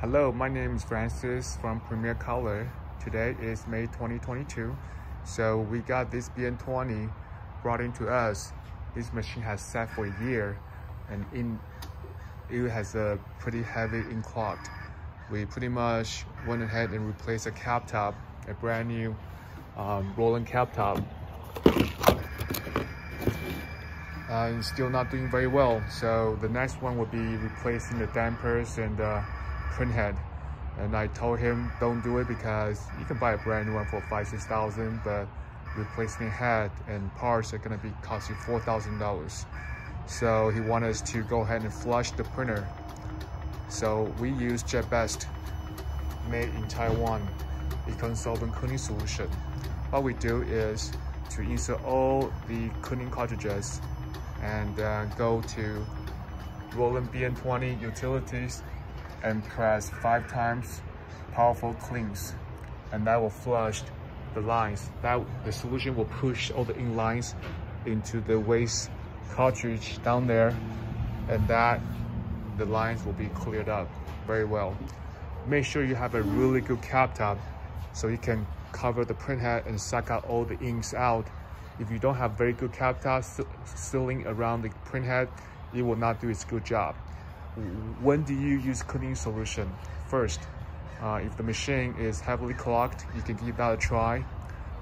Hello, my name is Francis from Premier Colour. Today is May 2022. So we got this BN20 brought into us. This machine has sat for a year and in it has a pretty heavy ink clog. We pretty much went ahead and replaced a cap top, a brand new um, Roland cap top. Uh, still not doing very well. So the next one will be replacing the dampers and the print head. And I told him don't do it because you can buy a brand new one for five, six thousand, but replacement head and parts are gonna be cost you four thousand dollars. So he wanted us to go ahead and flush the printer. So we use JetBest, made in Taiwan, a solvent cleaning solution. What we do is to insert all the cleaning cartridges and uh, go to Roland BN20 utilities and press five times powerful cleans and that will flush the lines. That the solution will push all the ink lines into the waste cartridge down there and that the lines will be cleared up very well. Make sure you have a really good cap top so you can cover the printhead and suck out all the inks out. If you don't have very good cap top sealing around the printhead, it will not do its good job. When do you use cleaning solution? First, uh, if the machine is heavily clogged, you can give that a try.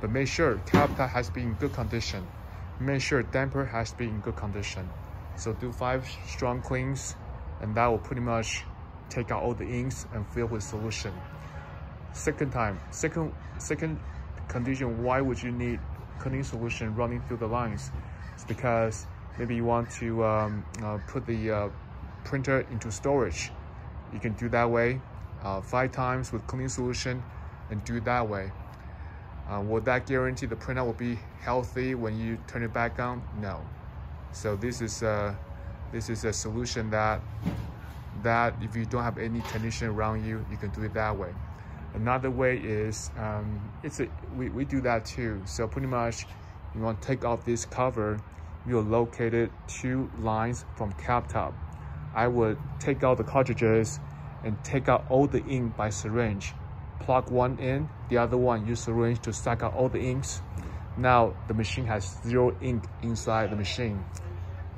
But make sure cap top has been in good condition. Make sure damper has been in good condition. So do five strong cleans and that will pretty much take out all the inks and fill with solution. Second time, second, second condition, why would you need cleaning solution running through the lines? It's because maybe you want to um, uh, put the uh, printer into storage. You can do that way uh, five times with cleaning solution and do it that way. Uh, will that guarantee the printer will be healthy when you turn it back on? No. So this is a, this is a solution that that if you don't have any technician around you, you can do it that way. Another way is um, it's a, we, we do that too. So pretty much you want to take off this cover, you'll locate it two lines from cap top. I would take out the cartridges and take out all the ink by syringe. Plug one in, the other one use syringe to suck out all the inks. Now the machine has zero ink inside the machine.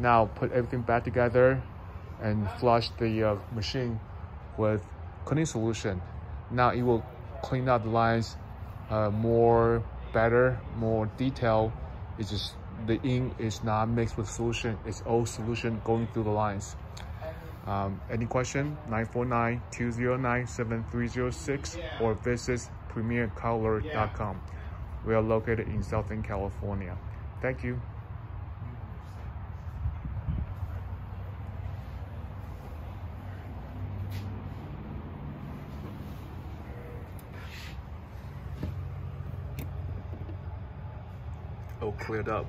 Now put everything back together and flush the uh, machine with cleaning solution. Now it will clean out the lines uh, more better, more detailed. It's just the ink is not mixed with solution. It's all solution going through the lines. Um, any question? 949-209-7306 or visit premiercolour.com. We are located in Southern California. Thank you. Oh, cleared up.